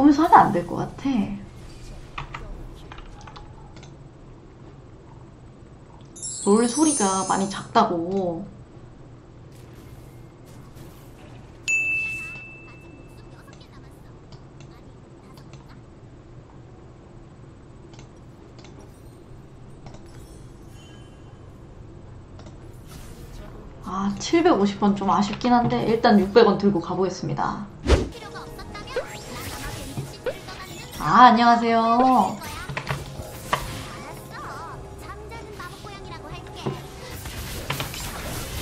보면서 하면 안 될 것 같아. 롤 소리가 많이 작다고. 아, 750원 좀 아쉽긴 한데 일단 600원 들고 가보겠습니다. 아, 안녕하세요.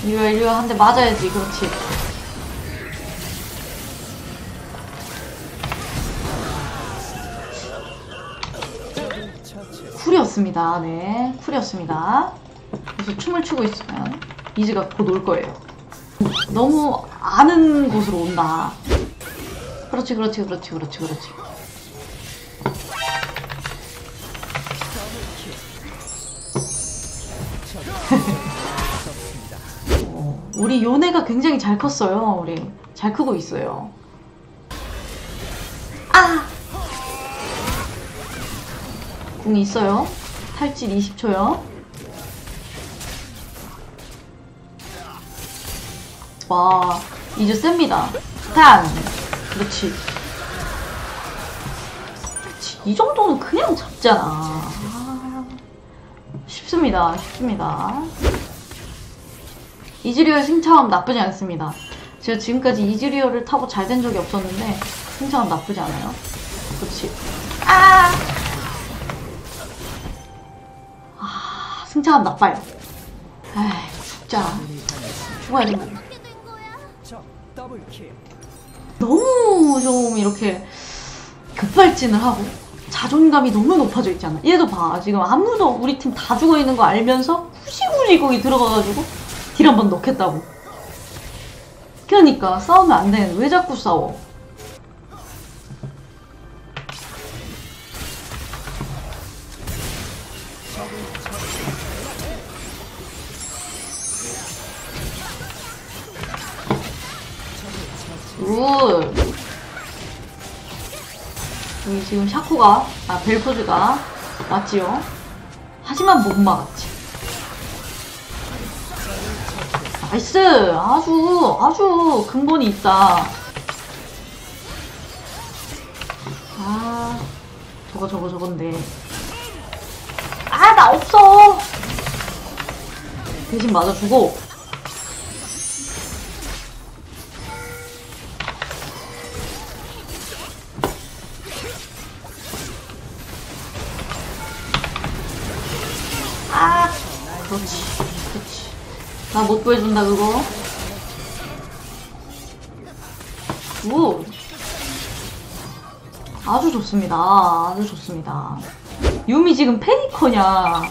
이리와 이리와. 한 대 맞아야지 그렇지. 쿨이었습니다. 네 쿨이었습니다. 그래서 춤을 추고 있으면 이즈가 곧 올 거예요. 너무 아는 곳으로 온다. 그렇지 그렇지 그렇지 그렇지 그렇지 우리 요네가 굉장히 잘 컸어요. 우리 잘 크고 있어요. 아! 궁 있어요. 탈질 20초요. 와, 이제 셉니다. 탄! 그렇지. 그렇지. 이 정도는 그냥 잡잖아. 아, 쉽습니다. 쉽습니다. 이즈리얼 승차감 나쁘지 않습니다. 제가 지금까지 이즈리얼을 타고 잘 된 적이 없었는데 승차감 나쁘지 않아요. 그렇지. 아! 아, 승차감 나빠요. 에이, 죽자. 죽어야 된다. 너무 좀 이렇게 급발진을 하고 자존감이 너무 높아져 있잖아. 얘도 봐. 지금 아무도 우리 팀 다 죽어 있는 거 알면서 굳이 굳이 거기 들어가가지고 딜 한 번 넣겠다고. 그러니까 싸우면 안 되는. 왜 자꾸 싸워? Good. 여기 지금 샤코가, 아, 벨코즈가 왔지요. 하지만 못 막았지. Nice! 아주, 아주 근본이 있다. 아, 저거, 저거, 저건데. 아, 나 없어! 대신 맞아주고. 아, 그렇지. 나못 구해준다, 그거. 오. 아주 좋습니다. 아주 좋습니다. 유미 지금 페이커냐.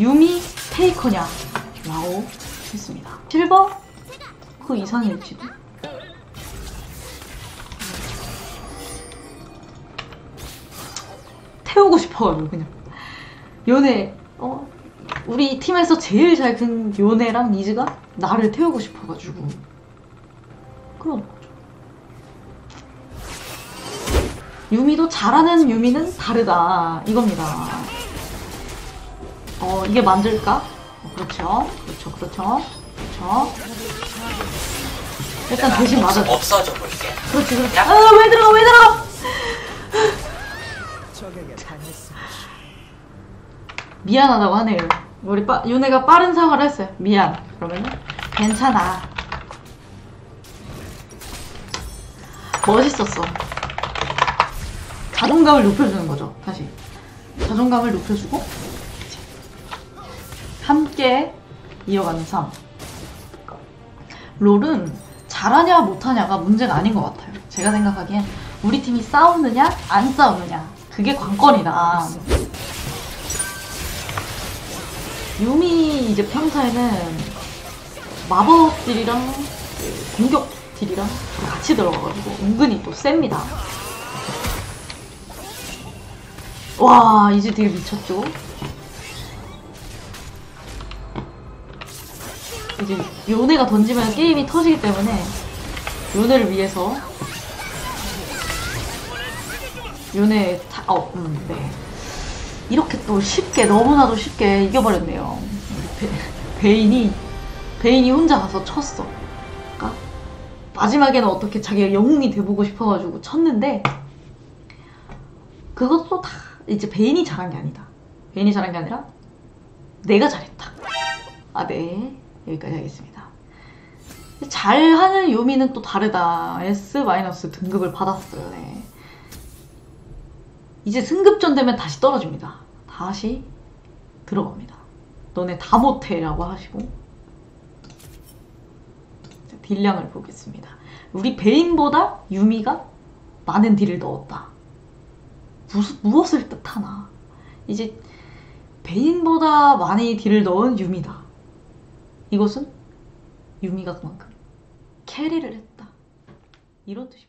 유미 페이커냐. 라고 했습니다. 실버? 그 이상일지도. 태우고 싶어가지고, 그냥. 요네, 어? 우리 팀에서 제일 잘 큰 요네랑 니즈가 나를 태우고 싶어가지고. 그런 거죠. 유미도 잘하는 유미는 다르다. 이겁니다. 어, 이게 만들까? 어, 그렇죠. 그렇죠. 그렇죠. 그렇죠. 일단 대신 맞아. 없어져 볼게. 그렇지, 그렇지. 아, 왜 들어가, 왜 들어가! 미안하다고 하네요. 우리 빠, 윤혜가 빠른 사과를 했어요. 미안. 그러면은 괜찮아. 멋있었어. 자존감을 높여주는 거죠. 다시. 자존감을 높여주고 함께 이어가는 삶. 롤은 잘하냐 못하냐가 문제가 아닌 것 같아요. 제가 생각하기엔 우리 팀이 싸우느냐 안 싸우느냐 그게 관건이다. 유미 이제 평타에는 마법 딜이랑 그 공격 딜이랑 같이 들어가가지고 은근히 또 셉니다. 와 이제 딜 미쳤죠? 이제 요네가 던지면 게임이 터지기 때문에 요네를 위해서 윤회 타, 어, 음, 네. 이렇게 또 쉽게, 너무나도 쉽게 이겨버렸네요. 배, 베인이, 베인이 혼자 가서 쳤어. 그러니까 마지막에는 어떻게 자기가 영웅이 돼보고 싶어가지고 쳤는데, 그것도 다 이제 베인이 잘한 게 아니다. 베인이 잘한 게 아니라, 내가 잘했다. 아, 네. 여기까지 하겠습니다. 잘하는 요미는 또 다르다. S- 등급을 받았어요. 네. 이제 승급전 되면 다시 떨어집니다. 다시 들어갑니다. 너네 다 못해라고 하시고 자, 딜량을 보겠습니다. 우리 베인보다 유미가 많은 딜을 넣었다. 무슨 무엇을 뜻하나? 이제 베인보다 많이 딜을 넣은 유미다. 이것은 유미가 그만큼 캐리를 했다. 이런 뜻입니다.